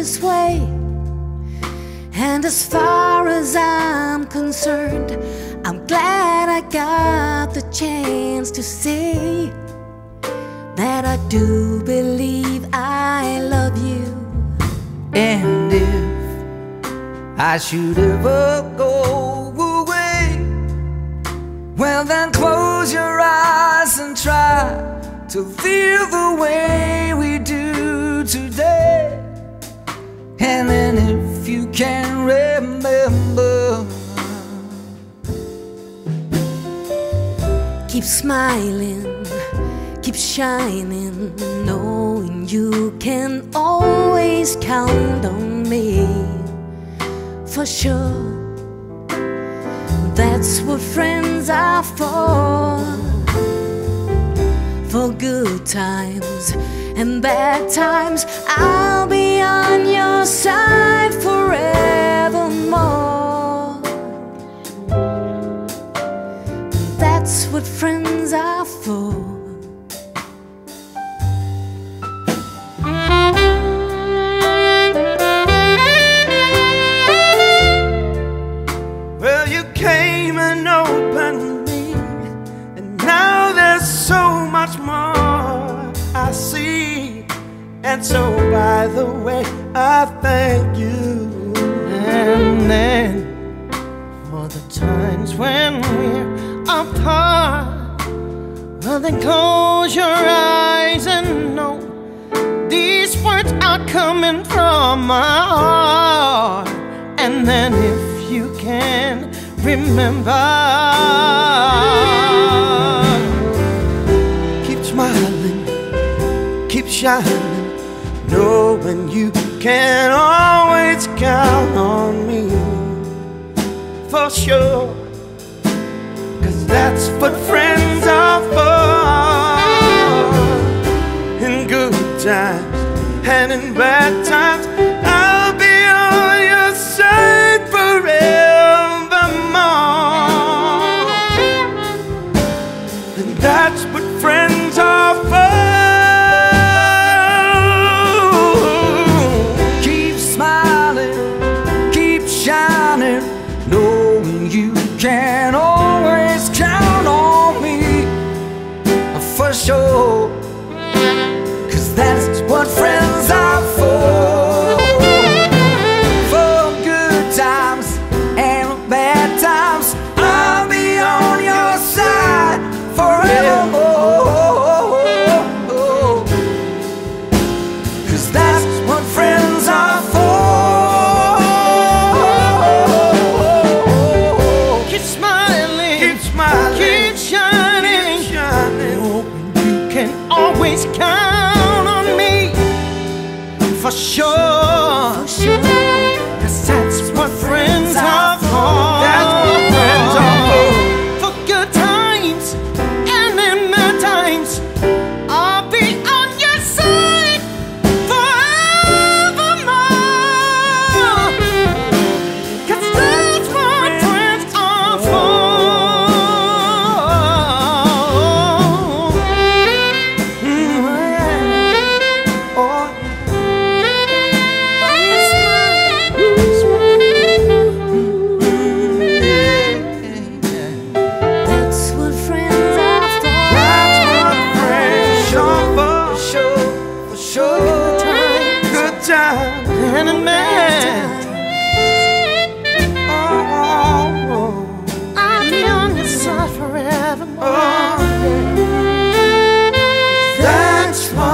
this way. And as far as I'm concerned, I'm glad I got the chance to say that I do believe I love you. And if I should ever go away, well, then close your eyes and try to feel the way can remember, keep smiling, keep shining, knowing you can always count on me for sure. That's what friends are for. For good times and bad times, I'll be on your side forevermore. So, by the way, I thank you. And then, for the times when we're apart, well, then close your eyes and know these words are coming from my heart. And then, if you can remember, keep smiling, keep shining, knowing you can always count on me for sure. Cause that's what friends are for in good times and in bad times. Always count on me for sure. For sure. Cause that's what friends and a man. Oh, oh, I'll be on your side forevermore. Oh. That's why.